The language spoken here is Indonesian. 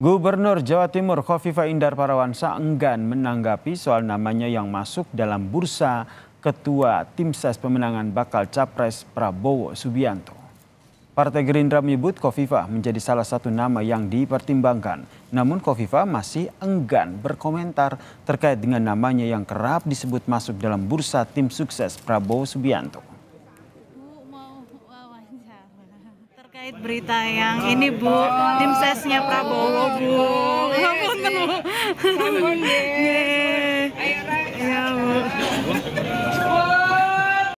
Gubernur Jawa Timur Kofifa Indar Parawansa enggan menanggapi soal namanya yang masuk dalam bursa Ketua Tim Ses Pemenangan Bakal Capres Prabowo Subianto. Partai Gerindra menyebut Kofifa menjadi salah satu nama yang dipertimbangkan. Namun Kofifa masih enggan berkomentar terkait dengan namanya yang kerap disebut masuk dalam bursa tim sukses Prabowo Subianto. Terkait berita yang ini Bu, tim sesnya Prabowo Bu. Ampun Bu. Ya Bu.